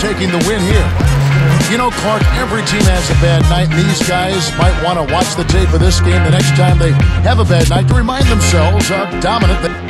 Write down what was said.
taking the win here. You know, Clark, every team has a bad night, these guys might want to watch the tape of this game the next time they have a bad night to remind themselves how dominant they